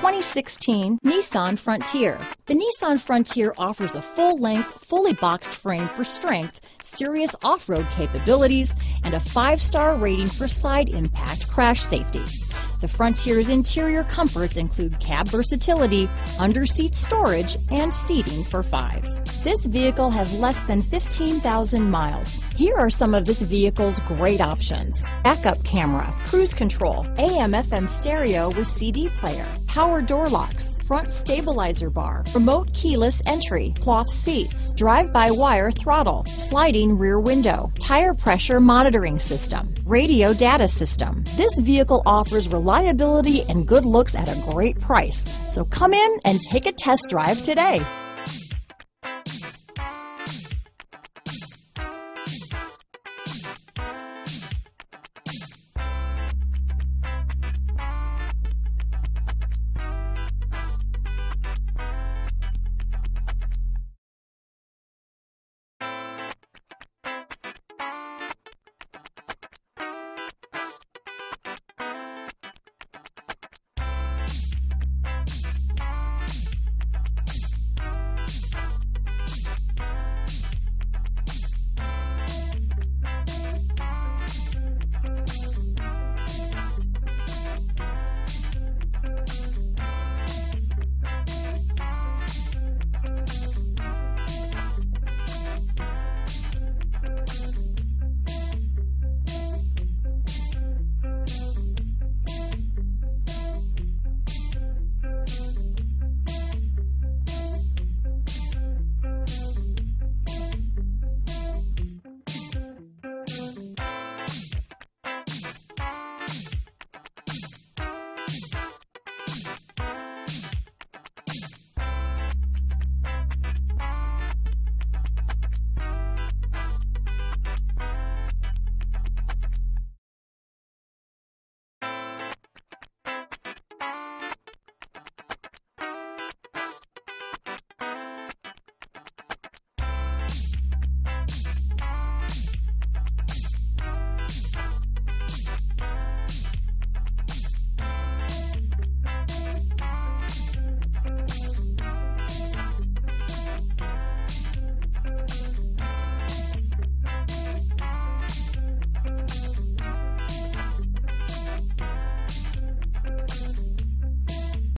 2016 Nissan Frontier. The Nissan Frontier offers a full-length, fully boxed frame for strength, serious off-road capabilities, and a five-star rating for side impact crash safety. The Frontier's interior comforts include cab versatility, under-seat storage, and seating for five. This vehicle has less than 15,000 miles. Here are some of this vehicle's great options. Backup camera, cruise control, AM FM stereo with CD player, power door locks, front stabilizer bar, remote keyless entry, cloth seats, drive-by-wire throttle, sliding rear window, tire pressure monitoring system, radio data system. This vehicle offers reliability and good looks at a great price. So come in and take a test drive today.